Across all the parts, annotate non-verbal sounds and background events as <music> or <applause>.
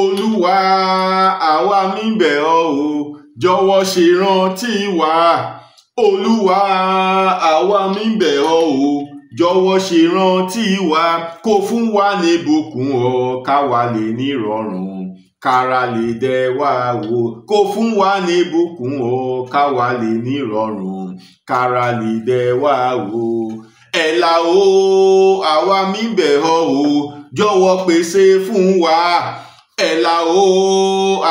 olúwa àwa mi bẹ̀ ọ́ o. Jọ̀wọ́ ṣe rántí wa. Olúwa àwa mi bẹ̀ ọ́ o. Jọ̀wọ́ ṣe rántí wa. Kó fún wa ní ìbùkún ọ káwa lè nírọ̀rùn kára lè dẹ wá wò kó fún wa ní ìbùkún ọ káwa lè nírọ̀rùn kára lè dẹ wá wò ẹ̀là o. Àwa mi bẹ̀ o. Jọ̀wọ́ pèsè fún wa ẹ̀là o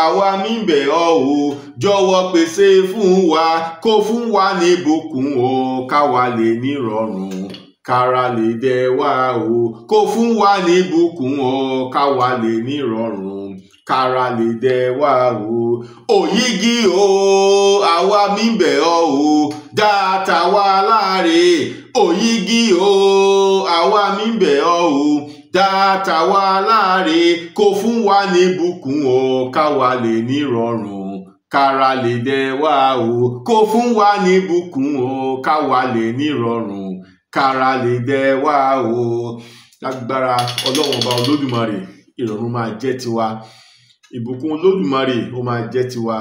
àwa mi bẹ̀ ọ́ o. Jọ̀wọ́ pèsè fún wa kó fún wa ní ìbùkún o. Káwa lè nírọ̀rùn kára lè dẹ wá o. Kó fún wa ní ìbùkún o káwa lè nírọ̀rùn kára lè dẹ wá o. Òyìgì o àwa mi bẹ̀ ọ́ o. Dáàtà wa láre òyìgì o àwa mi bẹ̀ ọ́ o dáàtà wa láre kó fún wa ní ìbùkún o káwa lè nírọ̀rùn kára lè dẹ wá o. Kó fún wa ní ìbùkún o káwa lè nírọ̀rùn kára lè dẹ wá o. Lágbára ọlọ́run ọba olódùmarè ìrọ̀rùn máa jẹ́ tiwa. Ìbùkún olódùmarè ó máa jẹ́ tiwa.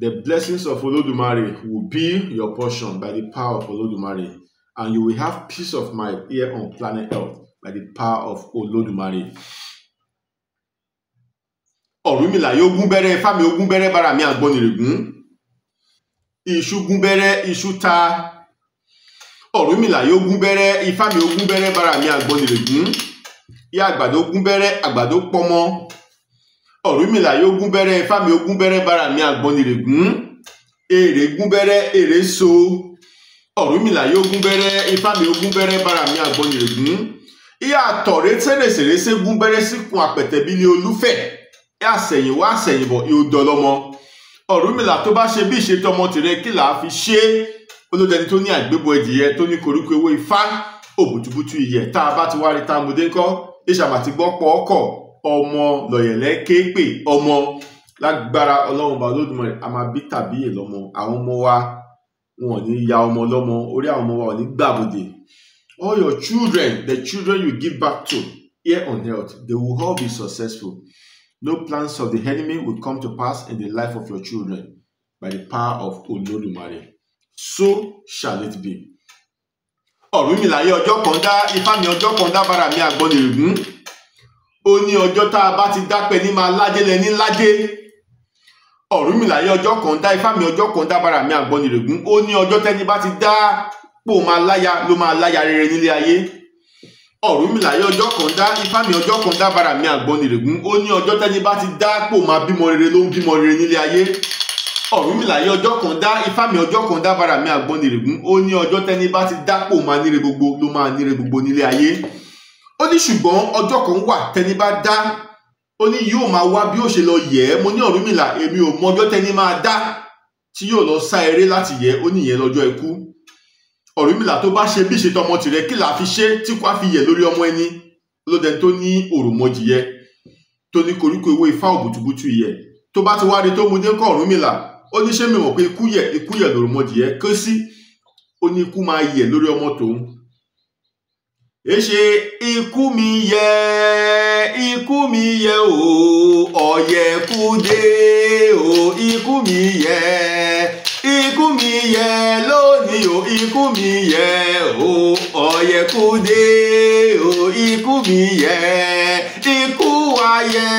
The blessings of olódùmarè will be your portion by the power of olódùmarè. And you will have peace of mind here on planet earth by the power of olódùmarè. ọ̀rúnmìlà yóò gún bẹ́rẹ́ ifá mi ó gún bẹ́rẹ́ bára mi àgbọnìrègún. Iṣu gún bẹ́rẹ́ iṣu ta. Ọ̀rúnmìlà yóò gún bẹ́rẹ́ ifá mi ó gún bẹ́rẹ́ bára mi àgbọnìrègún. Ìyá àgbàdo gún bẹ́rẹ́ àgbàdo pọ́mọ. Ọ̀rúnmìlà yóò gún bẹ́rẹ́ ifá mi ó gún bẹ́rẹ́ bára mi àgbọnìrègún. Èrè gún bẹ́rẹ́ èrè so. Ọ̀rúnmìlà yóò gún bẹ́rẹ́ ifá mi ó gún bẹ́rẹ́ bára mi àgbọnìrègún ìyá àtọ̀rẹ́ tẹ́rẹ̀sẹ̀rẹ́sẹ̀ gún bẹ́rẹ́ síkùn àpẹ̀tẹ̀bílẹ̀ olúfẹ̀. Ẹ àsẹ̀yìnwá àsẹ̀yìnbọ̀ yóò dọlọ́mọ ọ̀rúnmìlà tó bá ṣe bí ìṣètò ọmọ tìrẹ kí là á fi ṣe é? Olódẹni tó ní àgbébọ ẹdìyẹ tó ní koríko ewé ifá òbùtùbùtù ìyẹ tá a bá ti wá rí tamudé ńkọ́? Ìṣàmà ti gbọ́ pọ̀ ọkọ̀. Ọmọ lọ̀yẹ̀lẹ́ kéèpè ọmọ. Lágbára ọlọ́run bá olódùmarè a máa bí tàbí èlọ́mọ. Àwọn ọmọ wa wọn ò ní ya ọmọ lọ́mọ. Orí àwọn ọmọ wa ò ní gbàbọdè all your children the children you give back to here on earth they will all be successful. No plans of the enemy will come to pass in the life of your children by the power of olódùmarè. So shall it be. ọ̀rúnmìlà ọjọ́ kan dá ifá ọjọ́ kan dá bára mi àgbọnìrègún ó ní ọjọ́ tá a bá ti dápẹ́ ní máa lájé lẹ lájé. Ọ̀rúnmìlà ọjọ́ kan dá ifá ọjọ́ kan dá bára mi àgbọnìrègún ó ní ọjọ́ tẹ́ni bá ti dá pò máa láya ló máa láya rere nílé ayé. Ọ̀rúnmìlà yé ọjọ́ kan dá ifá mi ọjọ́ kan dá bára mi àgbọnìrègún. Ó ní ọjọ́ tẹ́ni bá ti dá pò máa bímọ rere ló ń bímọ rere nílé ayé. Ọ̀rúnmìlà yé ọjọ́ kan dá ifá mi ọjọ́ kan dá bára mi àgbọnìrègún. Ó ní ọjọ́ tẹ́ni bá ti dá pò máa níre gbogbo ló máa níre gbogbo nílé ayé. Ó ní ṣùgbọ́n ọjọ́ kan wà tẹ́ni bá dá ó ní yóò máa wá bí ó ṣe lọ yẹ̀ ẹ́. Mo ní ọ̀rúnmìlà èmi ò mọ ọjọ́ tẹ́ni máa dá tí yóò lọ sá eré láti yẹ̀ ó níyẹn lọ́jọ́ ikú ọ̀rúnmìlà tó bá ṣe bí ṣe tọmọ tìrẹ kí là á fi ṣe tí kò á fi yẹ̀ lórí ọmọ ẹni? Lódẹni tó ní òròmọjìyẹ tó ní koríko ewé ifá òbùtùbùtù yẹ. Tó bá ti wá rí tó mú dé kọ ọ̀rúnmìlà ó ní ṣé mi mọ̀ pé ikú yẹ ikú yẹ lòròmọjìyẹ ké sí? Ó ní ikú máa yẹ̀ lórí ọmọ tòun. Èṣe ikú mi yẹ ikú mi yẹ o ọ̀yẹ̀kú dé o ikú mi yẹ ikú mi yẹ lónìí o ikú mi yẹ o ọ̀yẹ̀kú dé o ikú mi yẹ ikú wa yẹ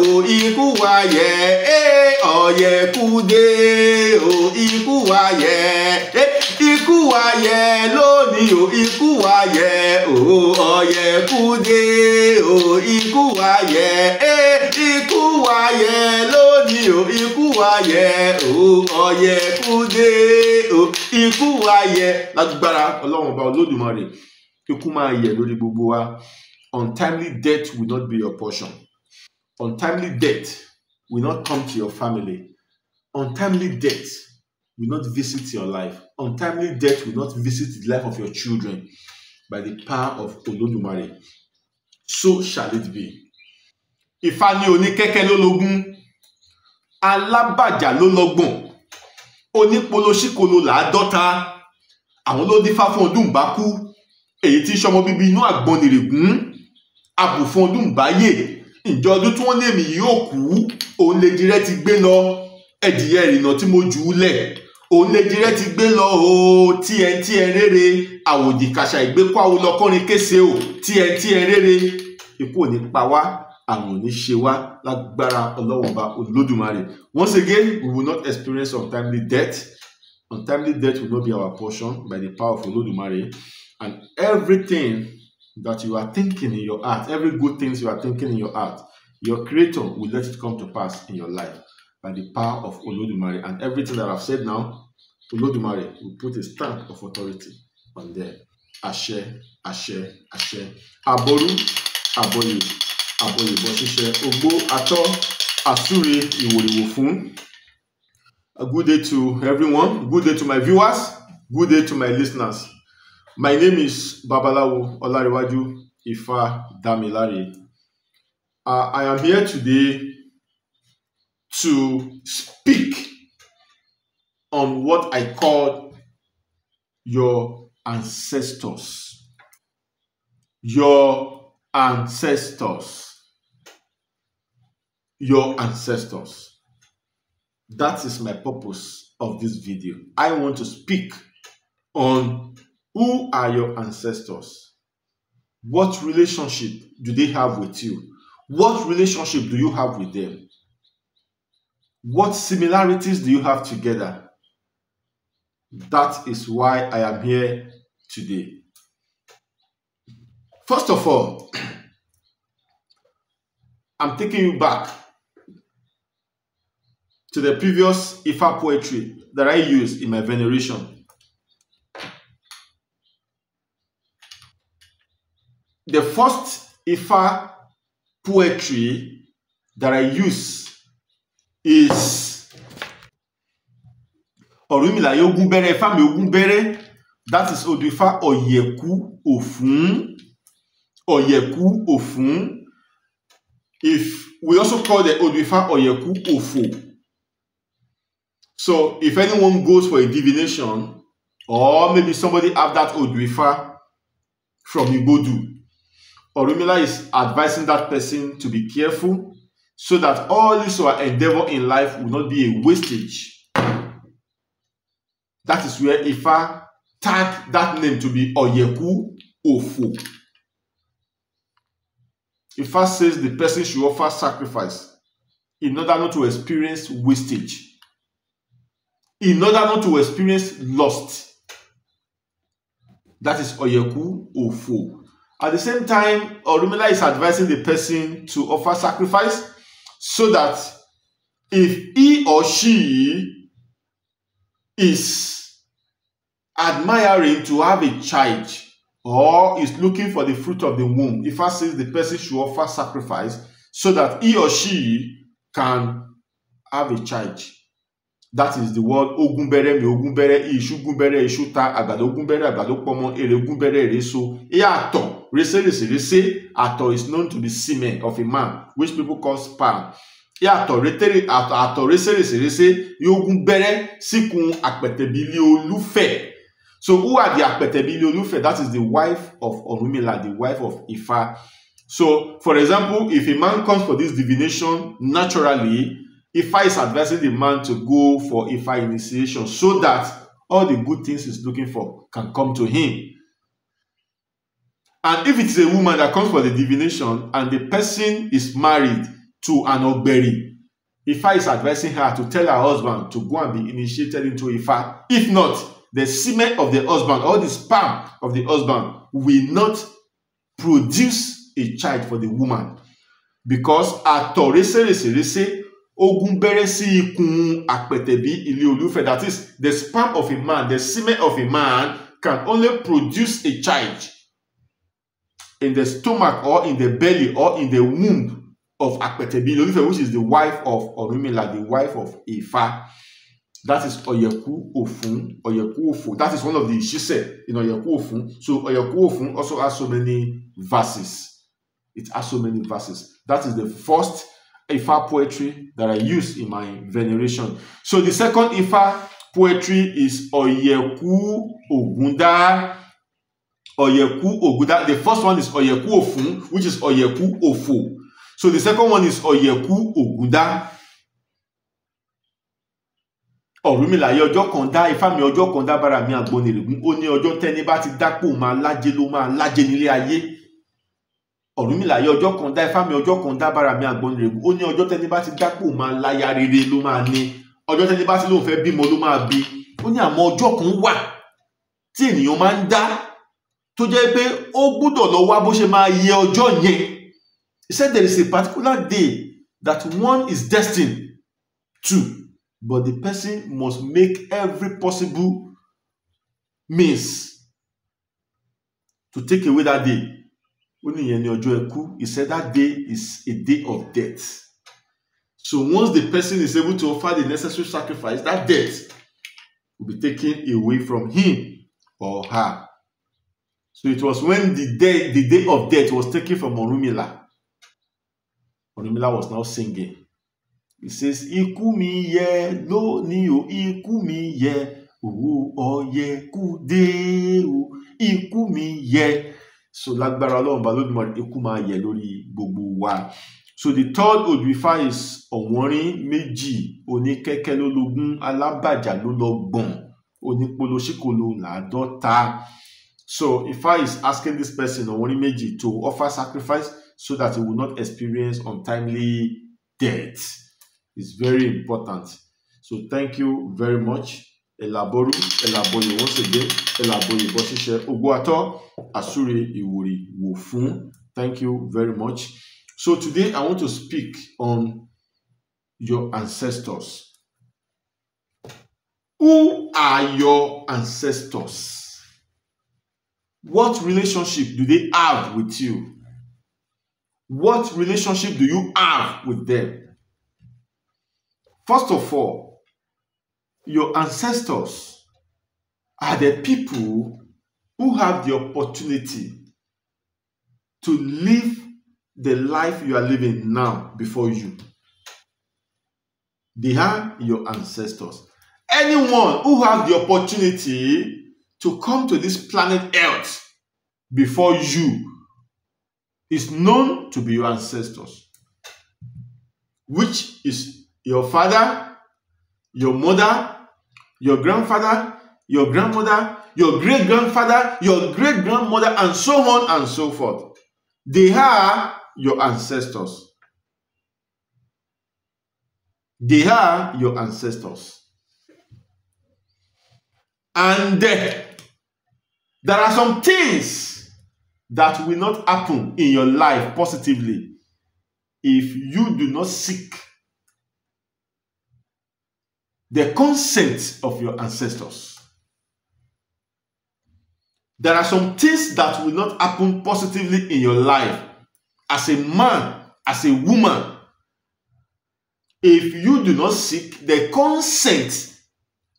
o ikú wa yẹ ọ̀yẹ̀kú dé o ikú wa yẹ ikú wa yẹ lónìí o ikú wa yẹ o ọ̀yẹ̀kú dé o ikú wa yẹ ikú wa yẹ lónìí o ikú wa yẹ o ọ̀yẹ̀kú dé o ikú wa yẹ lágbára ọlọ́run ọba olódùmarè ikú máa yẹ lórí gbogbo wa. Untimely death will not be your portion. Untimely death will not come to your family. Untimely death will not visit your life. Untimely death will not visit the life of your children by the power of olódùmarè. So shall it be. Ifá ní oníkẹ́kẹ́ ló lógún alábàjá ló lọ́gbọ̀n onípolóṣíkolo làádọ́ta. Àwọn ló dífá fún ọdún ìbákú èyí tí sọmọ bíbí inú àgbọn nìrègún abù fún ọdún ìbáyè ìjọ ọdún tí wọ́n ní èmi yóò kú òun lè dirẹ́ ti gbé lọ. Ẹ̀dìyẹ ìrìnà tí mo jù ú lẹ̀ òun ti gbé lọ o. Tnt rere. Àwòdì kàṣà ìgbékọ àwọn ọlọ́kọrin kése o. Tnt rere. Ikú ò ní pa wá àrùn ò ní ṣe wá lágbára ọlọ́wọ́ba olódùmarè. Once again we will not experience untimely death. Untimely death will not be our portion by the power of olódùmarè. And everything that you are thinking in your heart every good things you are thinking in your heart your creator will let it come to pass in your life by the power of olódùmarè. And everything that i have said now olódùmarè will put a stamp of authority on them àṣẹ àṣẹ àṣẹ. Àbọrú àbọyè àbọyè bọ ṣíṣe. Ogbó atọ àsúre ìwòrìwò fún. A good day to everyone. Good day to my viewers. Good day to my listeners. My name is babalawo ọlárẹwájú ifá damilare uh, i am here today to speak on what i call your ancestors. Your ancestors. Your ancestors. That is my purpose of this video. I want to speak on who are your ancestors. What relationship do they have with you? What relationship do you have with them what similarities do you have together that is why i am here today First of all, <clears throat> I'm taking you back to the previous Ifa poetry that I used in my veneration. The first Ifa poetry that I use is Ọ̀rúnmìlà Ogun Bẹ̀rẹ̀ Ifá mi that is Odù Ọ̀yẹ̀kú Òfún. Oyeku Ofun. If we also call the Oduifa Oyeku Ofo. So if anyone goes for a divination, or maybe somebody have that Oduifa from Igodu, Orumila is advising that person to be careful so that all this our endeavor in life will not be a wastage. That is where Ifa tag that name to be Oyeku Ofo. First says the person should offer sacrifice in order not to experience wastage, in order not to experience lost. That is Oyeku Ofo. At the same time, Orumila is advising the person to offer sacrifice so that if he or she is admiring to have a child or is looking for the fruit of the womb, if I says the person should offer sacrifice so that he or she can have a child. That is the word ogunbere mi ogunbere iṣu gunbere iṣu ta àgbàdo ogunbere àgbàdo pọmọ èrè ogunbere èrè so àtọ̀ rese àtọ̀ is known to be semen of a man which people call sperm e àtọ̀ retere àtọ̀ àtọ̀ rese rese rese e ogunbere síkun àpẹtẹbílí olúfẹ̀ So who are the Apetebili Olufe? That is the wife of Orumila, the wife of Ifa. So, for example, if a man comes for this divination, naturally, Ifa is advising the man to go for Ifa initiation so that all the good things he's looking for can come to him. And if it's a woman that comes for the divination and the person is married to an Ogberi, Ifa is advising her to tell her husband to go and be initiated into Ifa. If not, the semen of the husband or the sperm of the husband will not produce a child for the woman. Because àtọ̀ résèrèsèrèsè ogun bẹ̀rẹ̀ sí ikùn àpẹ̀tẹ̀bí ilé olúfẹ̀. That is the sperm of a man the semen of a man can only produce a child in the stomach or in the belly or in the womb of olúfẹ̀ which is the wife of Ọ̀rúnmìlà the wife of Ifá. That is Oyeku Ofun, Oyeku Ofo. That is one of the Ishise in Oyeku Ofun. So Oyeku Ofun also has so many verses. It has so many verses. That is the first Ifa poetry that I use in my veneration. So the second Ifa poetry is Oyeku Ogunda. Oyeku Ogunda. The first one is Oyeku Ofun, which is Oyeku Ofo. So the second one is Ọ̀yẹ̀kú Ògúndá. Ọ̀rúnmìlà yẹ ọjọ́ kan dá ifá mi ọjọ́ kan dá bára mi àgbọnìrègún ó ní ọjọ́ tẹ́ni bá ti dápò máa lájé ló máa lájé nílé ayé. Ọ̀rúnmìlà yẹ ọjọ́ kan dá ifá mi ọjọ́ kan dá bára mi àgbọnìrègún ó ní ọjọ́ tẹ́ni bá ti dápò máa láya rere ló máa ní ọjọ́ tẹ́ni bá ti lóun fẹ́ bímọ ló máa bí ó ní àmọ́ ọjọ́ kan wà tí ènìyàn máa ń dá tó jẹ́ pé ó gbúdọ̀ lọ wá bó ṣe máa yẹ ọjọ́ yẹn. He said there is a particular day that one is destined to but the person must make every possible means to take away that day. Ó ní ìyẹn ní ọjọ́ ẹkú. He said that day is a day of death. So once the person is able to offer the necessary sacrifice that death will be taken away from him or her so it was when the day the day of death was taken from Orunmila Orunmila was now singing. He says ikú mi yẹ lónìí o ikú mi yẹ òwò ọ̀yẹ̀kú dé o ikú mi yẹ. So lágbára Ọlọ́run bá lónìí ikú máa yẹ lórí gbogbo wa. So the third Odùifá is ọ̀wọ́nrín méjì oníkẹ́kẹ́ lólógún alábàjá ló lọ́gbọ̀n onípolóṣíkòló làádọ́ta so Ifá is asking this person ọ̀wọ́nrín méjì to offer sacrifice so that he will not experience untimely death is very important. So thank you very much. Elaboru, Elaboye once again, Elaboye Bosise Ogbuato, Asure Iwuri Wofun. Thank you very much. So today I want to speak on your ancestors. Who are your ancestors? What relationship do they have with you? What relationship do you have with them? First of all, your ancestors are the people who have the opportunity to live the life you are living now before you. They are your ancestors. Anyone who has the opportunity to come to this planet Earth before you is known to be your ancestors, which is your father, your mother, your grandfather, your grandmother, your great grandfather, your great grandmother, and so on and so forth. They are your ancestors. They are your ancestors. And uh, there are some things that will not happen in your life positively if you do not seek the consent of your ancestors. There are some things that will not happen positively in your life as a man, as a woman, if you do not seek the consent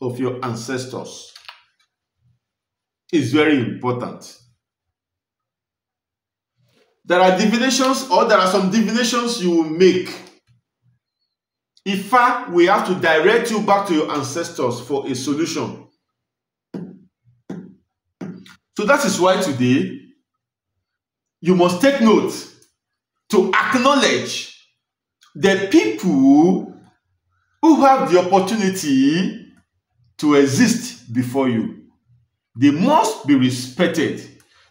of your ancestors. It's very important. There are divinations, or there are some divinations you will make if we have to direct you back to your ancestors for a solution. So that is why today you must take note to acknowledge the people who have the opportunity to exist before you. They must be respected.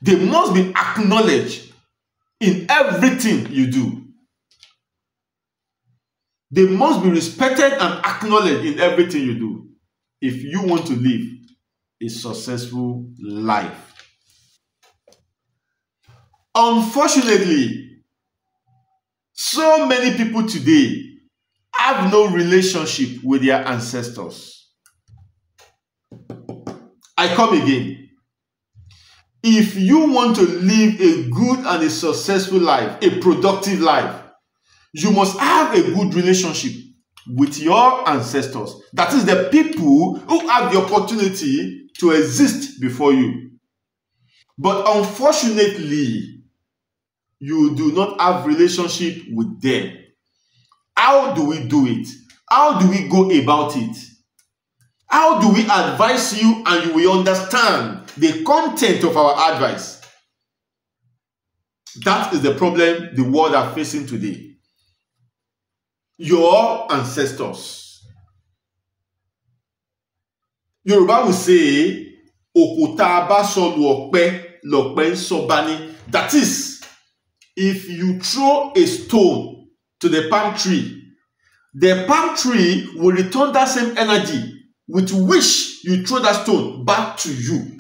They must be acknowledged in everything you do. They must be respected and acknowledged in everything you do if you want to live a successful life. Unfortunately, so many people today have no relationship with their ancestors. I come again. If you want to live a good and a successful life, a productive life, you must have a good relationship with your ancestors. That is the people who have the opportunity to exist before you. But unfortunately, you do not have relationship with them. How do we do it? How do we go about it? How do we advise you and you will understand the content of our advice? That is the problem the world are facing today. your ancestors. Yoruba will say, Òkúta bá sọlù ọ̀pẹ lọ̀pẹ ń ní. That is, if you throw a stone to the palm tree, the palm tree will return that same energy with which you throw that stone back to you.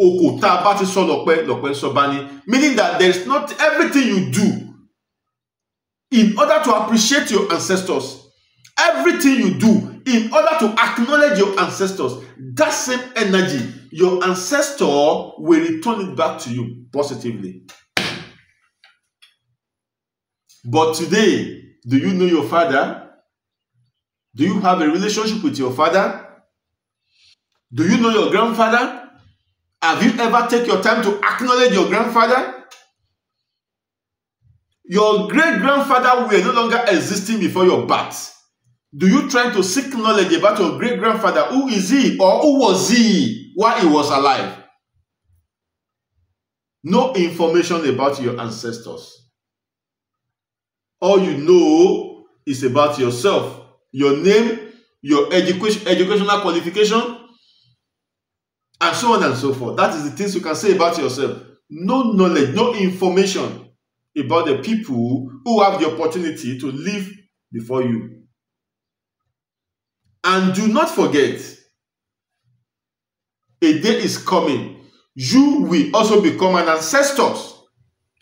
Òkúta bá ti sọ lọ̀pẹ lọ̀pẹ ń sọba ní. Meaning that there is not everything you do in order to appreciate your ancestors, everything you do in order to acknowledge your ancestors, that same energy, your ancestor will return it back to you positively. But today, do you know your father? Do you have a relationship with your father? Do you know your grandfather? Have you ever take your time to acknowledge your grandfather? Your great grandfather were no longer existing before your birth. Do you try to seek knowledge about your great grandfather? Who is he or who was he while he was alive? No information about your ancestors. All you know is about yourself, your name, your education, educational qualification, and so on and so forth. That is the things you can say about yourself. No knowledge, no information about the people who have the opportunity to live before you. And do not forget, a day is coming. You will also become an ancestor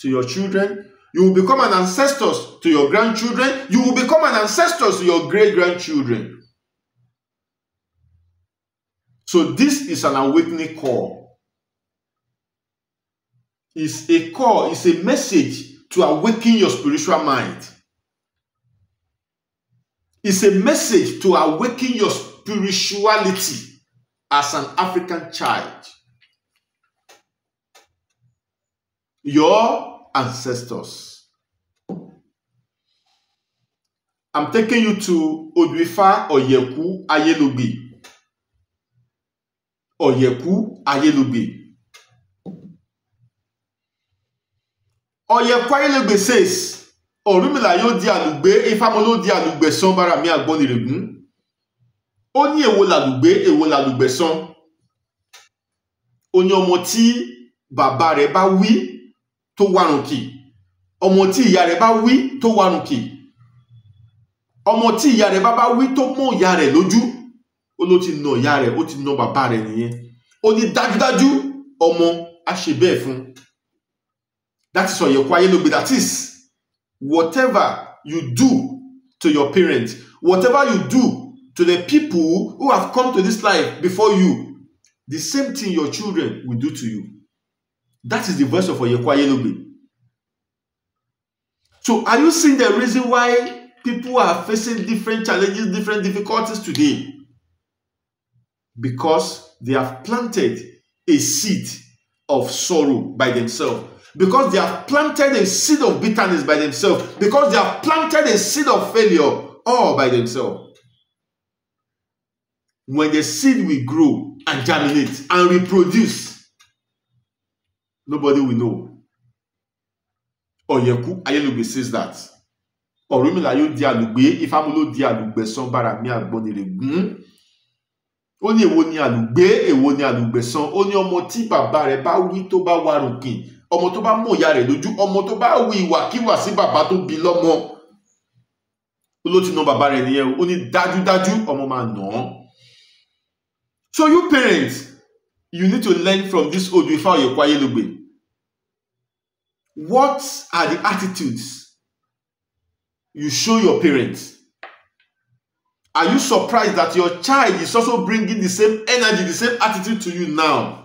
to your children. You will become an ancestor to your grandchildren. You will become an ancestor to your great grandchildren. So, this is an awakening call. It's a call, it's a message to awaken your spiritual mind. It's a message to awaken your spirituality as an African child. Your ancestors. I'm taking you to Odwifa Oyeku Ayelugbe. Oyeku Ayelugbe. Oyeku Ayelugbe says, Ọ̀rúnmìlà yóò di àlùgbé Ifámọ́ ló di àlùgbẹ̀san Báràmí Àgbọnnìrègún. Ó ní èwo làlùgbé èwo làlùgbẹ̀san. Ó ní ọmọ tí bàbá rẹ̀ bá tó warùn kì. Ọmọ tí ìyá rẹ̀ bá wí tó warùn kì. Ọmọ tí ìyá rẹ̀ bá bá wí tó mọ́ ìyá rẹ̀ lójú. Ó ló ti nà ìyá rẹ̀ ó ti nà bàbá rẹ̀ nìyẹn. Ó ní dájúdájú ọmọ á ṣe bẹ́ẹ̀ fún. That is Ọ̀yẹ̀kú Ayélógbé that is whatever you do to your parents, whatever you do to the people who have come to this life before you, the same thing your children will do to you. That is the voice of Oyeku Ayelogbe. So, are you seeing the reason why people are facing different challenges, different difficulties today? Because they have planted a seed of sorrow by themselves because they have planted a seed of bitterness by themselves, because they have planted a seed of failure all by themselves. When the seed will grow and germinate and reproduce, nobody will know. Ọ̀yẹ̀kú Ayélugbe says that. Ọ̀rúnmìlà yóò di àlùgbé, Ifámú ló di àlùgbẹ̀san Báràmí Àgbọnnìrègún. Ó ní èwo ni àlùgbé, èwo ni àlùgbẹ̀san. Ó ní ọmọ tí bàbá rẹ̀ bá wí tó bá warùnkìn ọmọ tó bá mú ìyá rẹ̀ lójú ọmọ tó bá wu ìwàkiwà sí bàbá tó bí lọ́mọ ó ló ti nà bàbá rẹ̀ nìyẹn ó ní dájúdájú ọmọ máa nà án. So you parents you need to learn from this Odùifá Ọ̀yẹ̀kú Ayélugbe. What are the attitudes you show your parents? Are you surprised that your child is also bringing the same energy, the same attitude to you now?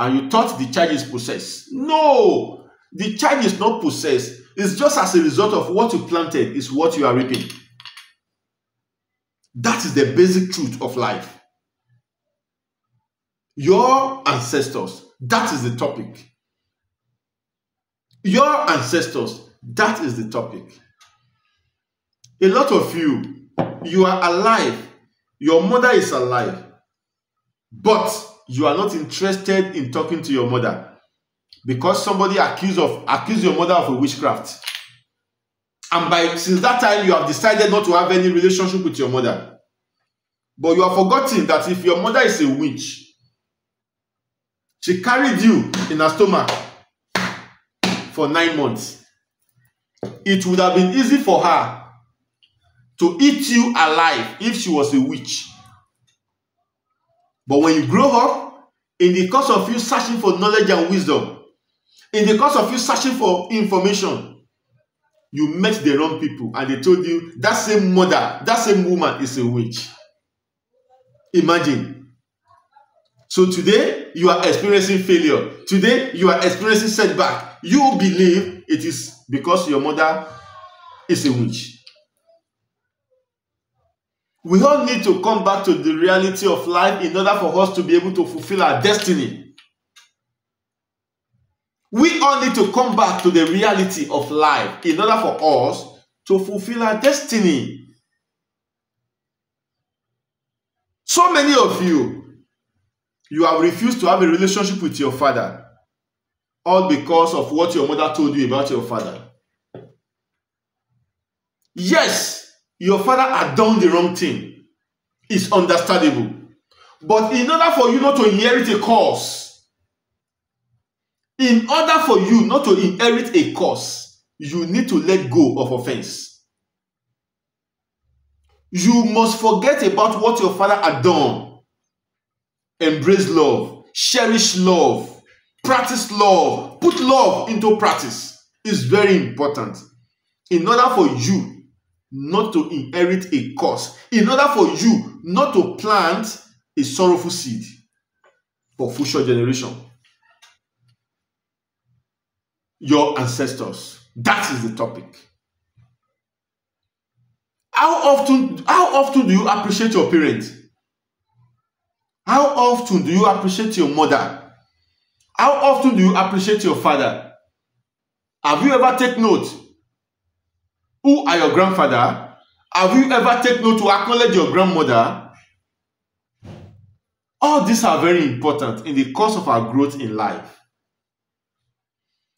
and you thought the child is possessed. No, the child is not possessed. It's just as a result of what you planted, is what you are reaping. That is the basic truth of life. Your ancestors, that is the topic. Your ancestors, that is the topic. A lot of you, you are alive. Your mother is alive. But you are not interested in talking to your mother because somebody accused of accused your mother of a witchcraft And by since that time, you have decided not to have any relationship with your mother. But you have forgotten that if your mother is a witch, she carried you in her stomach for nine months. It would have been easy for her to eat you alive if she was a witch. But when you grow up, in the course of you searching for knowledge and wisdom, in the course of you searching for information, you met the wrong people and they told you that same mother, that same woman is a witch. Imagine. So today you are experiencing failure. Today you are experiencing setback. You believe it is because your mother is a witch. We all need to come back to the reality of life in order for us to be able to fulfill our destiny. We all need to come back to the reality of life in order for us to fulfill our destiny. So many of you, you have refused to have a relationship with your father, all because of what your mother told you about your father. Yes, your father had done the wrong thing. It's understandable. But in order for you not to inherit a curse, in order for you not to inherit a curse, you need to let go of offense. You must forget about what your father had done. Embrace love, cherish love, practice love, put love into practice. It's very important. In order for you not to inherit a curse, in order for you not to plant a sorrowful seed for future generation. Your ancestors. That is the topic. How often, how often do you appreciate your parents? How often do you appreciate your mother? How often do you appreciate your father? Have you ever take note? Who are your grandfather? Have you ever take note to acknowledge your grandmother? All these are very important in the course of our growth in life.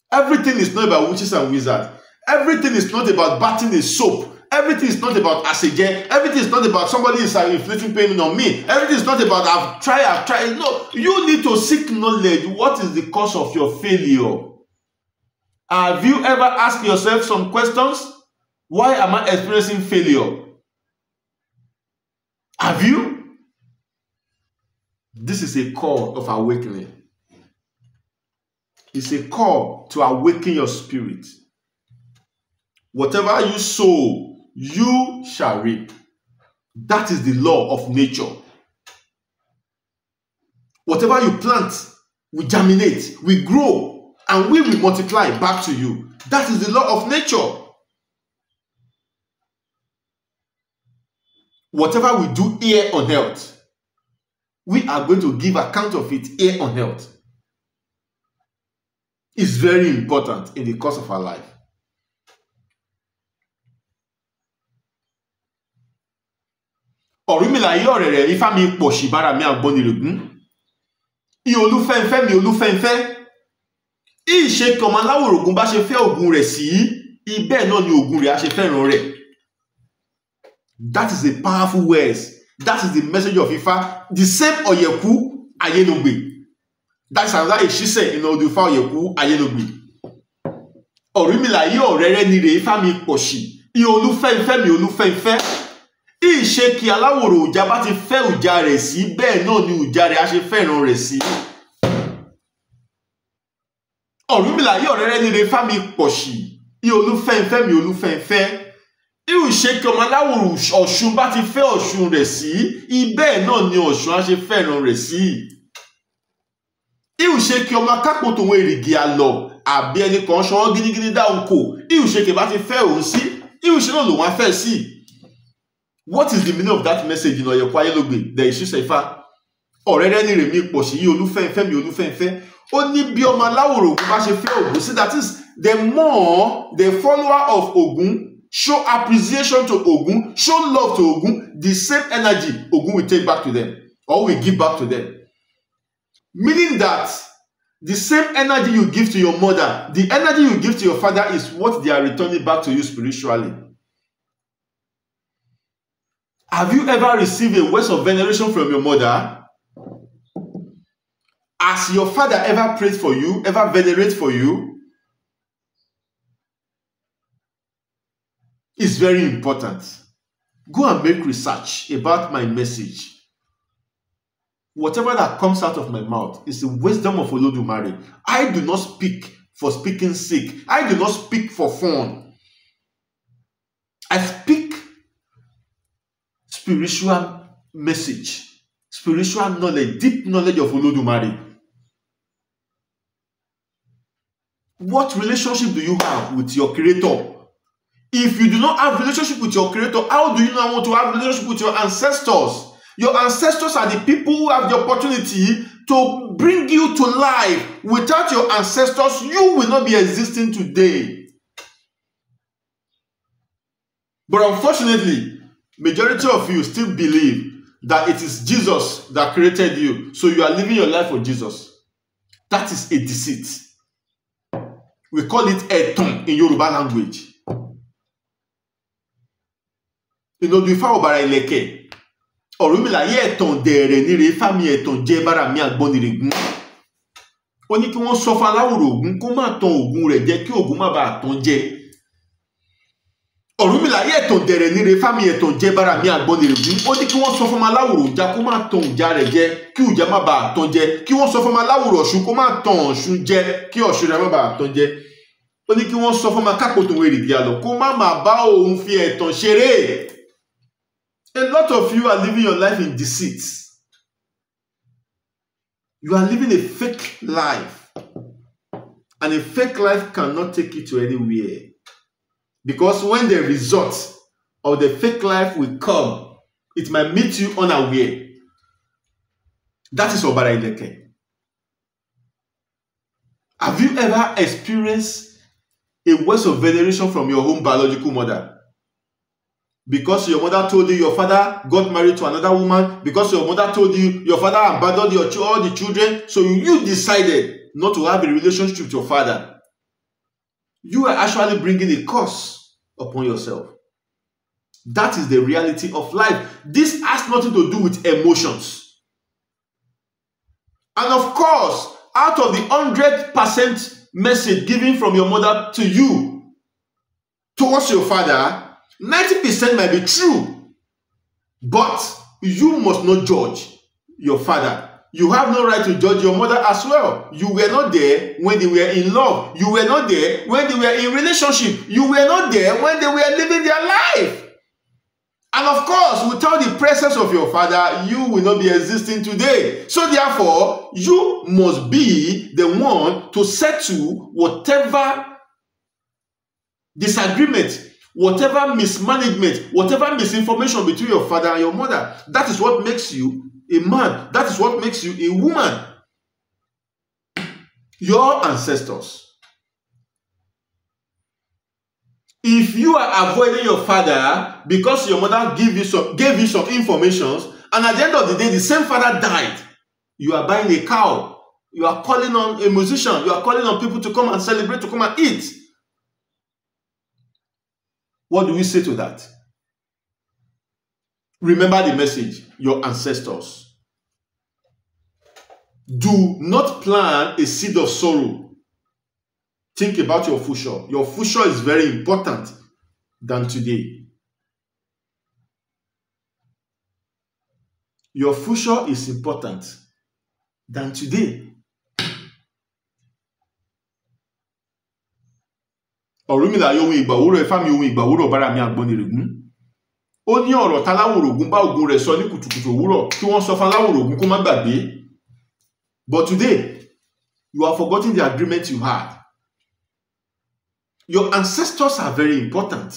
Everything is not about witches and wizards. Everything is not about batting a soap. Everything is not about asege. Everything is not about somebody is inflicting pain on me. Everything is not about I've tried, I've tried. No, you need to seek knowledge. What is the cause of your failure? Have you ever asked yourself some questions? Why am I experiencing failure? Have you? This is a call of awakening. It's a call to awaken your spirit. Whatever you sow, you shall reap. That is the law of nature. Whatever you plant will germinate, will grow, and we will multiply back to you. That is the law of nature. Whatever we do here on earth, we are going to give account of it here on earth. It's very important in the course of our life. Ọ̀rúnmìlà yí ọ̀rẹ́ rẹ̀ ifá mi pọ̀ sí bára mi àgbọ́nirègún i olúfẹ́ǹfẹ́ mi olúfẹ́ǹfẹ́ ìṣe kí ọmọ aláwòrògùn bá ṣe fẹ́ ògùn rẹ̀ sí ibẹ̀ náà ni ògùn rẹ̀ á ṣe fẹ́ràn rẹ̀. That is a powerful words. That is the message of ifá. The same ọ̀yẹ̀kú ayélugbè that is another ìṣísẹ̀ iná odò ifá ọ̀yẹ̀kú ayélugbè ọ̀rúnmìlà yí ọ̀rẹ́ rẹ̀ ni rẹ̀ ifá mi pọ̀ sí i. Olúfẹ́ǹfẹ́ mi olúfẹ́ǹfẹ́ ìṣe kí aláwòrò òjà bá ti fẹ́ òjà rẹ̀ sí bẹ́ẹ̀ náà ni òjà rẹ̀ á ṣe fẹ́ràn rẹ̀ sí. ọ̀rúnmìlà yí ọ̀rẹ́rẹ́ nílé fámi pọ̀ṣì í olúfẹ́ǹfẹ́ mi olúfẹ́ǹfẹ́ ṣe kí ọmọ aláwòrò ọ̀ṣun bá ti fẹ́ ọ̀ṣun rẹ̀ sí ibẹ̀ náà ni ọ̀ṣun á ṣe fẹ́ràn rẹ̀ sí. ṣe kí ọmọ akápò tòun èrìgì àlọ́ àbí ẹnì kan ṣọwọ́ gínígíní dáhùn kò ṣe kí bá ti fẹ́ òun sí ìhù ṣe náà lòun á fẹ́ sí. What is the meaning of that message? In Ọ̀yẹ̀kú Ayélógbè the ìṣúṣe Ifá. Ọ̀rẹ́rẹ́ ní rèmí pọ̀ sí yí olúfẹ́ǹfẹ́ mi olúfẹ́ǹfẹ́ ó ní bí ọmọ aláwòrò Ògún bá ṣe fẹ́ Ògún sí that is the more the follower of Ògún show appreciation to Ògún show love to Ògún the same energy Ògún will take back to them or will give back to them. Meaning that the same energy you give to your mother, the energy you give to your father is what they are returning back to you spiritually. Have you ever received a words of veneration from your mother? Has your father ever prayed for you, ever venerate for you? It's very important. Go and make research about my message. Whatever that comes out of my mouth is the wisdom of Olodumare. I do not speak for speaking sake. I do not speak for fun. I speak spiritual message, spiritual knowledge, deep knowledge of Olodumare. What relationship do you have with your creator? If you do not have relationship with your creator, how do you now want to have relationship with your ancestors? Your ancestors are the people who have the opportunity to bring you to life. Without your ancestors, you will not be existing today. But unfortunately, majority of you still believe that it is Jesus that created you. So you are living your life for Jesus. That is a deceit. We call it ẹ̀tàn in Yoruba language. ìnodù ifá ọ̀bàrà ìlẹ̀kẹ̀ ọ̀rúnmìlà yẹ ẹ̀tàn dẹ̀rẹ̀ níre fámi ẹ̀tàn jẹ́ bára mi àgbọnnìrègún ó ní kí wọ́n sọ fún aláwòrán ògún kó má tan ògún rẹ̀ jẹ kí ògún má bàa tàn jẹ yẹ ẹ̀tàn dẹ̀rẹ̀ níre fámi ẹ̀tàn jẹ́ bára mi àgbọnnìrègún ó ní kí wọ́n sọ fún aláwòrán òjá kó má tan òjá rẹ̀ jẹ kí òjá má bàa tàn jẹ kí wọ́n sọ fún aláwòrán ọ̀ṣun kó má tan ọ̀ṣun jẹ kí ọ̀ṣun rẹ̀ má bàa tàn jẹ ó ní kí wọ́n sọ fún akápòtò èrìgì àlọ́ kó má má bá òun fi ẹ̀tàn ṣeré A lot of you are living your life in deceit. You are living a fake life. And a fake life cannot take you to anywhere. Because when the result of the fake life will come, it might meet you unaware. That is Obara Ileke. Have you ever experienced a words of veneration from your home biological mother? because your mother told you your father got married to another woman because your mother told you your father abandoned your all the children so you decided not to have a relationship with your father you are actually bringing a curse upon yourself. That is the reality of life. This has nothing to do with emotions. And of course out of the hundred percent message given from your mother to you towards your father 90% might be true, but you must not judge your father. You have no right to judge your mother as well. You were not there when they were in love. You were not there when they were in relationship. You were not there when they were living their life. And of course, without the presence of your father, you will not be existing today. So therefore, you must be the one to settle whatever disagreement whatever mismanagement, whatever misinformation between your father and your mother, that is what makes you a man. That is what makes you a woman. Your ancestors. If you are avoiding your father because your mother gave you some gave you some informations, and at the end of the day, the same father died, you are buying a cow, you are calling on a musician, you are calling on people to come and celebrate, to come and eat. What do we say to that? Remember the message, your ancestors. Do not plant a seed of sorrow. Think about your future. Your future is very important than today. Your future is important than today. ọ̀rúnmìlà yọ ohun ìgbàwúrọ̀ ẹ̀fá mi ohun ìgbàwúrọ̀ bára mi àgbọnnìrègún ó ní ọ̀rọ̀ táláwòrògún bá ògùn rẹ̀ sọ ní kùtùkùtù òwúrọ̀ kí wọ́n sọ fún aláwòrògún kó má gbàgbé but today you are forgetting the agreement you had your ancestors are very important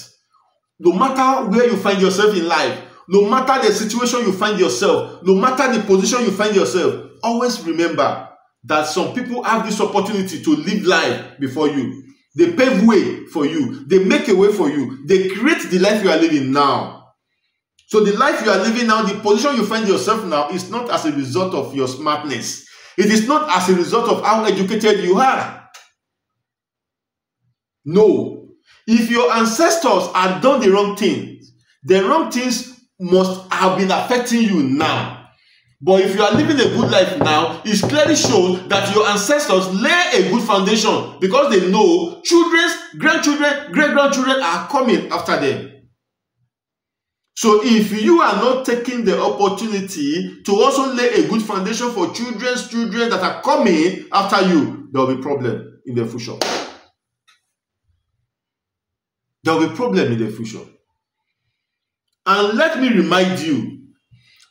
no matter where you find yourself in life no matter the situation you find yourself no matter the position you find yourself always remember that some people have this opportunity to live life before you They pave way for you. They make a way for you. They create the life you are living now. So the life you are living now, the position you find yourself now is not as a result of your smartness. It is not as a result of how educated you are. No. If your ancestors had done the wrong things, the wrong things must have been affecting you now. But if you are living a good life now, it clearly shows that your ancestors lay a good foundation because they know children's grandchildren, great grandchildren are coming after them. So if you are not taking the opportunity to also lay a good foundation for children's children that are coming after you, there will be problem in the future. There will be problem in the future. And let me remind you,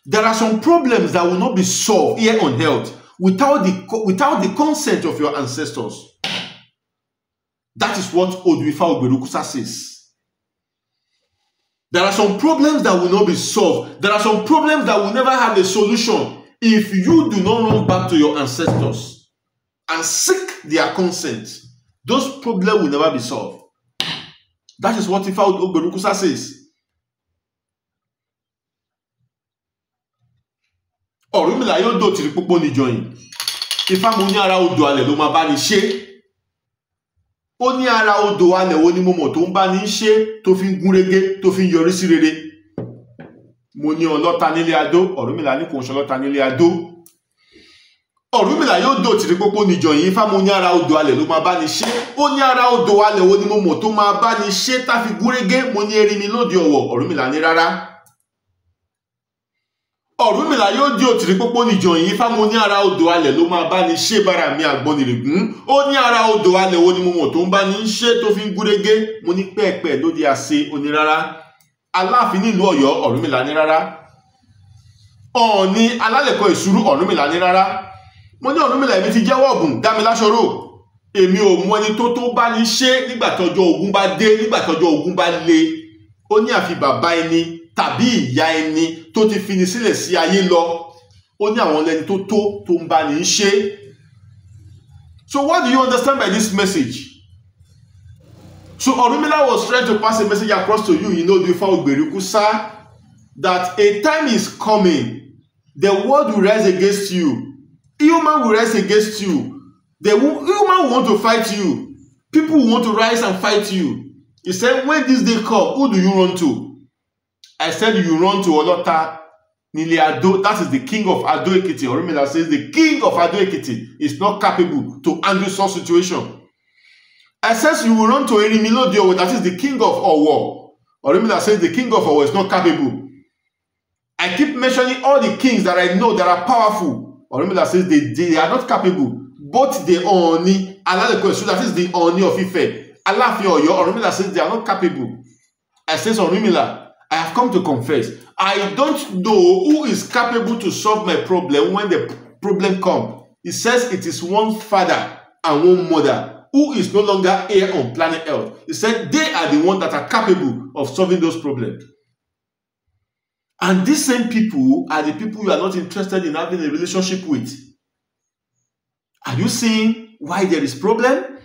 there are some problems that will not be solved here on earth without the, without the consent of your ancestors. That is what Odwifa Ogberukusa says. There are some problems that will not be solved. There are some problems that will never have a solution if you do not run back to your ancestors and seek their consent. Those problems will never be solved. That is what Ifa Ogberukusa says. Ọ̀rúnmìlà yóò dò tìrì púpọ̀ níjọyìn. Ifá mo ní ara odò alẹ̀ ló máa bá ní ṣe. Ó ní ara odò alẹ̀ wo ni mo mọ̀ tó ń bá ní ṣe tó fi ń gún régé tó fi ń yọrí sí rere. Mo ní ọlọ́ta nílé adó, Ọ̀rúnmìlà ní kò ń ṣọlọ́ta nílé adó. Ọ̀rúnmìlà yóò dò tìrì púpọ̀ níjọyìn. Ifá mo ní ara odò alẹ̀ ló máa bá ní ṣe. Ó ní ara odò alẹ̀ ni mo mọ̀ tó máa bá ní ṣe tá fi gún régé. Mo ní erin mi lóde ọ̀wọ̀, Ọ̀rúnmìlà ní rárá ọ̀rúnmìlà yóò di òtìrí pópó nìjọyìn ifá mo ní ara odò alẹ̀ ló máa bá ní ṣe bára mi àgbọnìrègún. Ó ní ara odò alẹ̀ wo ni mo mọ̀ tó ń bá ní ṣe tó fi ń gúrégé? Mo ní pẹ́ẹ̀pẹ́ lóde àṣe onírárá aláàfin nílùú ọ̀yọ́ ọ̀rúnmìlà ní rárá. Ọ̀ọ̀ni alálẹ̀kọ ìṣúrú ọ̀rúnmìlà ní rárá. Mo ní ọ̀rúnmìlà èmi ti jẹ́wọ́ ọ̀bùn dá mi láṣọrò èmi ò mú ẹni tó tó bá ní ṣe nígbà ogun bá dé nígbà ogun bá le. Ó ní àfi bàbá ẹni tàbí ìyá ẹni tó ti fini sílẹ̀ sí ayé lọ ó ní àwọn ẹni tó tó tó ń bá ní ṣe. So what do you understand by this message? So Ọ̀rúnmìlà was trying to pass a message across to you you know Odwifa Ogberikusa that a time is coming the world will rise against you. Human will rise against you. The human will want to fight you. People will want to rise and fight you. He said when this day come who do you run to I said you run to Olota Nile Ado. That is the king of Ado Ekiti. Orumila says the king of Ado Ekiti is not capable to handle such situation. I said you will run to Erimilodiowo. That is the king of Owo. Orumila says the king of Owo is not capable. I keep mentioning all the kings that I know that are powerful. Orumila says they, they are not capable. Both the Oni, Alaleko that is the Oni of Ife, Alaafin Oyo. Orumila says they are not capable. I says Orumila, I have come to confess. I don't know who is capable to solve my problem when the problem comes. He says it is one father and one mother who is no longer here on planet Earth. He said they are the ones that are capable of solving those problems. And these same people are the people you are not interested in having a relationship with. Are you seeing why there is problem?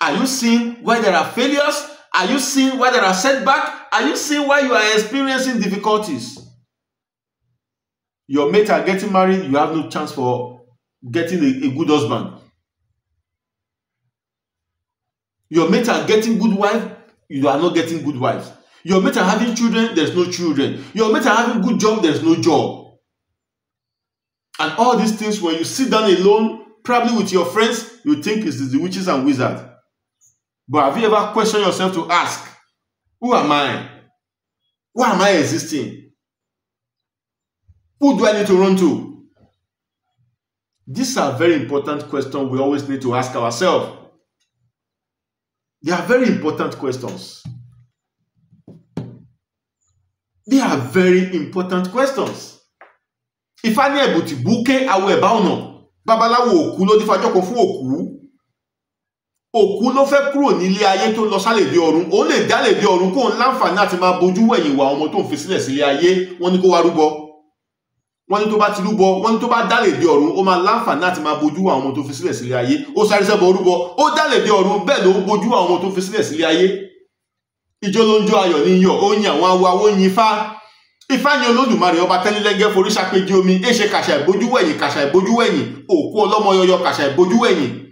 Are you seeing why there are failures? Are you seeing why there are setbacks? Are you seeing why you are experiencing difficulties? Your mate are getting married, you have no chance for getting a, a good husband. Your mate are getting good wife, you are not getting good wives. Your mate are having children, there's no children. Your mate are having good job, there's no job. And all these things, when you sit down alone, probably with your friends, you think it's the witches and wizards. But have you ever questioned yourself to ask, who am I? Why am I existing? Who do I need to run to? These are very important questions we always need to ask ourselves. They are very important questions. They are very important questions. Ifá ní ẹ̀bùtì búkẹ́ awọ ẹ̀bá ọ̀nà babaláwo òkú ló dífájọ́ kan fún òkú òkú ló fẹ́ kúrò nílé ayé tó lọ sálèdè ọ̀run. Ó lè dálèdè ọ̀run kó ń láǹfààní àti máa bojú wẹ̀yìn wà ọmọ tó ń fi sílẹ̀ sílé ayé. Wọ́n ní kó wá rúbọ. Wọ́n ní tó bá ti rúbọ wọ́n ní tó bá dálèdè ọ̀run ó máa láǹfààní àti máa bojú wà ọmọ tó fi sílẹ̀ sílé ayé. Ó sáré sẹ́bọ̀ rúbọ ó dálèdè ọ̀run bẹ́ẹ̀ ló ń bojú wà ọmọ tó fi sílẹ̀ sílé ayé. Ijó ló ń jó ayọ̀ ní yọ̀ ó yin àwọn awo awó yin fá Ifeanyi Olódùmarè ọba tẹ́lílẹ́gẹ́ forí ṣàpèjì omi. Èṣe kàṣà ìbójú wẹ̀yìn kàṣà ìbójú wẹ̀yìn òkú ọlọ́mọ yọyọ kàṣà ìbójú wẹ̀yìn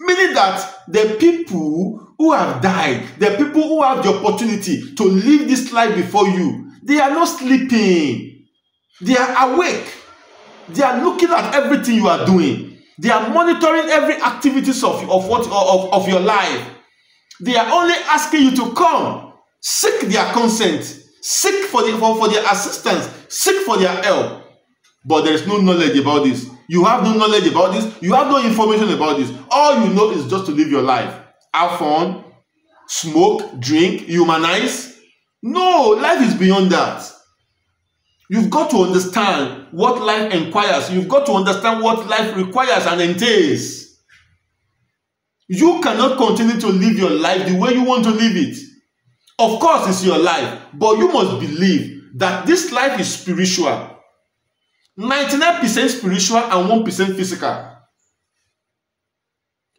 meaning that the people who have died the people who have the opportunity to live this life before you they are not sleeping. They are awake. They are looking at everything you are doing. They are monitoring every activities of, of what of, of your life. They are only asking you to come. Seek their consent. Seek for, the, for, for their assistance. Seek for their help. But there is no knowledge about this you have no knowledge about this. You have no information about this. All you know is just to live your life. Have fun smoke drink humanize. No life is beyond that. You've got to understand what life requires. You've got to understand what life requires and entails. You cannot continue to live your life the way you want to live it. Of course it's your life but you must believe that this life is spiritual 99% spiritual and 1% physical.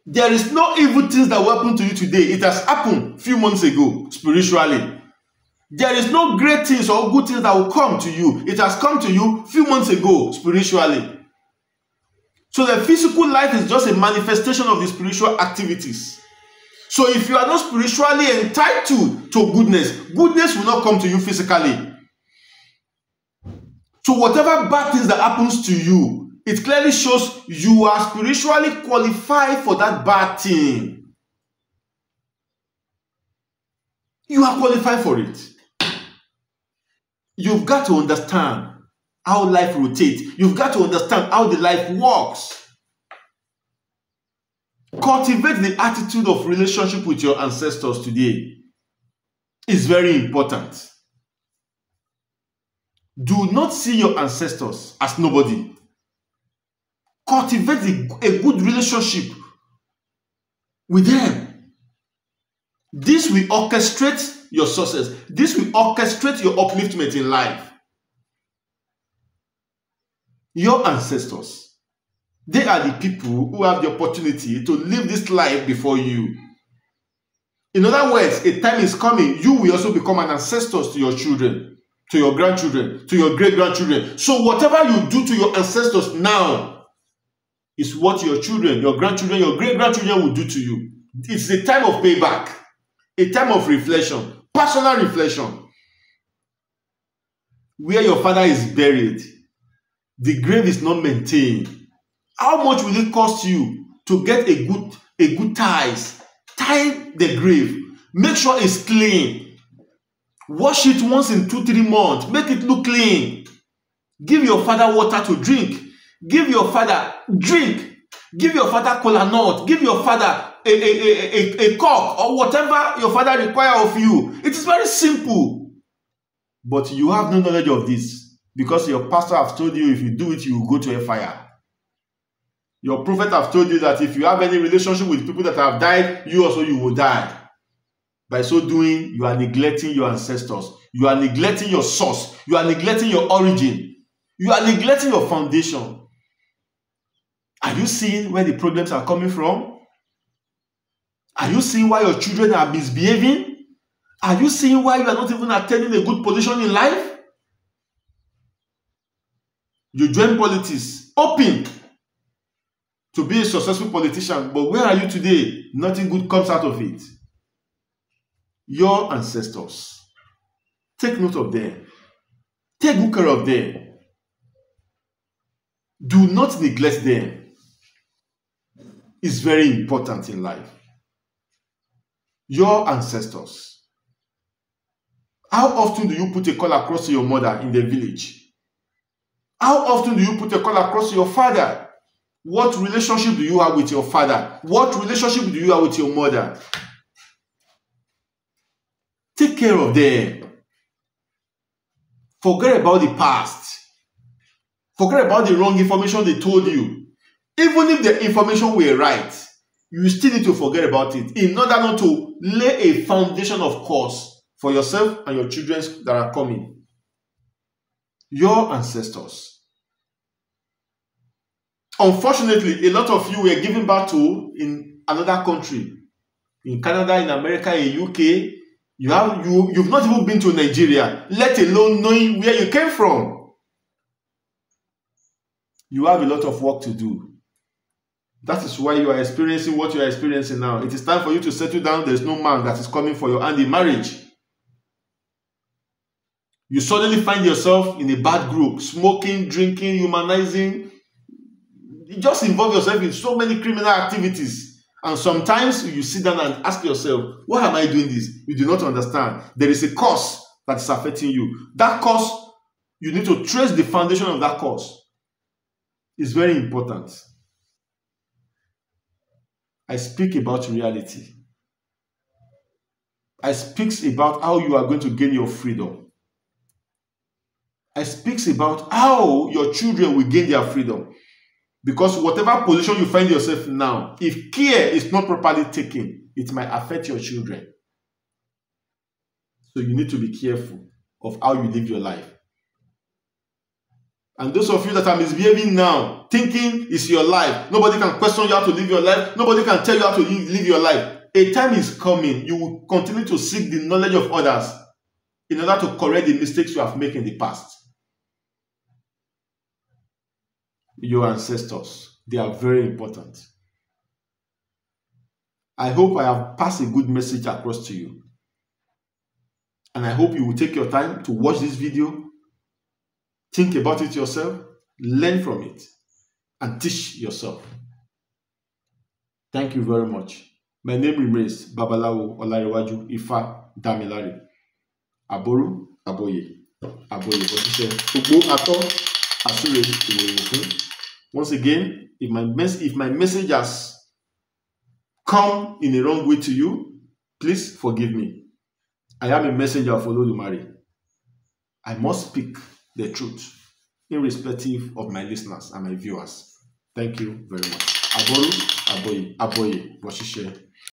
There is no evil things that will happen to you today. It has happened few months ago spiritually. There is no great things or good things that will come to you. It has come to you few months ago spiritually. So the physical life is just a manifestation of the spiritual activities. So if you are not spiritually entitled to goodness, goodness will not come to you physically. So whatever bad things that happens to you, it clearly shows you are spiritually qualified for that bad thing. You are qualified for it. You've got to understand how life rotates. You've got to understand how the life works. Cultivate the attitude of relationship with your ancestors today. It's very important. Do not see your ancestors as nobody. Cultivate a good relationship with them. This will orchestrate your success. This will orchestrate your upliftment in life. Your ancestors, they are the people who have the opportunity to live this life before you. In other words, a time is coming, you will also become an ancestor to your children to your grandchildren, to your great grandchildren. So, whatever you do to your ancestors now is what your children, your grandchildren, your great grandchildren will do to you. It's a time of payback, a time of reflection, personal reflection. Where your father is buried, the grave is not maintained. How much will it cost you to get a good a good ties? Tie the grave. Make sure it's clean Wash it once in two, three months. Make it look clean. Give your father water to drink. Give your father drink. Give your father cola nut. Give your father a, a, a, a, a cock or whatever your father require of you. It is very simple. But you have no knowledge of this because your pastor has told you if you do it, you will go to a fire. Your prophet have told you that if you have any relationship with people that have died, you also you will die. By so doing, you are neglecting your ancestors. You are neglecting your source. You are neglecting your origin. You are neglecting your foundation. Are you seeing where the problems are coming from? Are you seeing why your children are misbehaving? Are you seeing why you are not even attaining a good position in life? You join politics, hoping to be a successful politician, but where are you today? Nothing good comes out of it your ancestors. Take note of them. Take good care of them. Do not neglect them. It's very important in life. Your ancestors. How often do you put a call across to your mother in the village? How often do you put a call across to your father? What relationship do you have with your father? What relationship do you have with your mother? Take care of them. Forget about the past. Forget about the wrong information they told you. Even if the information were right, you still need to forget about it in order not to lay a foundation of course for yourself and your children that are coming. Your ancestors. Unfortunately, a lot of you were given birth to in another country. In Canada, in America, in UK, You have you you've not even been to Nigeria, let alone knowing where you came from. You have a lot of work to do. That is why you are experiencing what you are experiencing now. It is time for you to settle down. There's no man that is coming for your hand in marriage. You suddenly find yourself in a bad group, smoking, drinking, humanizing. You just involve yourself in so many criminal activities. And sometimes you sit down and ask yourself, why am I doing this? You do not understand. There is a cause that is affecting you. That cause, you need to trace the foundation of that cause. It's very important. I speak about reality. I speak about how you are going to gain your freedom. I speaks about how your children will gain their freedom. Because whatever position you find yourself now, if care is not properly taken, it might affect your children. So you need to be careful of how you live your life. And those of you that are misbehaving now, thinking it's your life, nobody can question you how to live your life, nobody can tell you how to live your life. A time is coming, you will continue to seek the knowledge of others in order to correct the mistakes you have made in the past. Your ancestors, they are very important. I hope I have passed a good message across to you. And I hope you will take your time to watch this video Think about it yourself, learn from it, and teach yourself. Thank you very much. My name remains Babalawo Olarewaju Ifa Damilare. Aboru Aboye. Aboye Botise. Gbogbo Once again, if my, mes if my message has come in a wrong way to you, please forgive me. I am a messenger of Olodumare. I must speak the truth, irrespective of my listeners and my viewers. Thank you very much. Aboru Aboye Aboye.